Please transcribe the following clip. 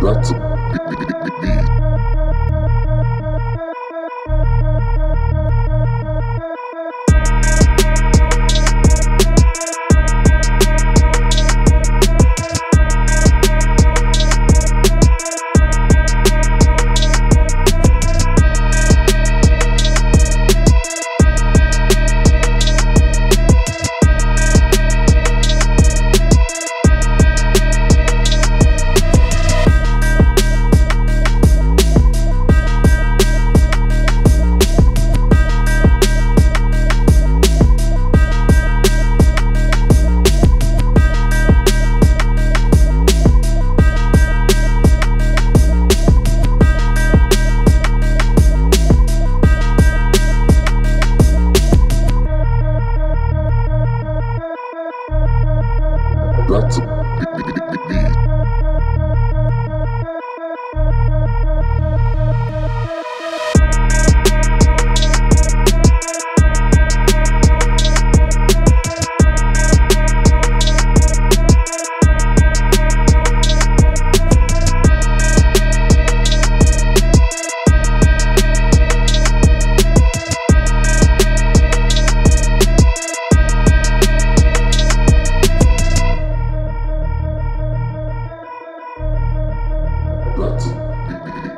That's a That's Santo.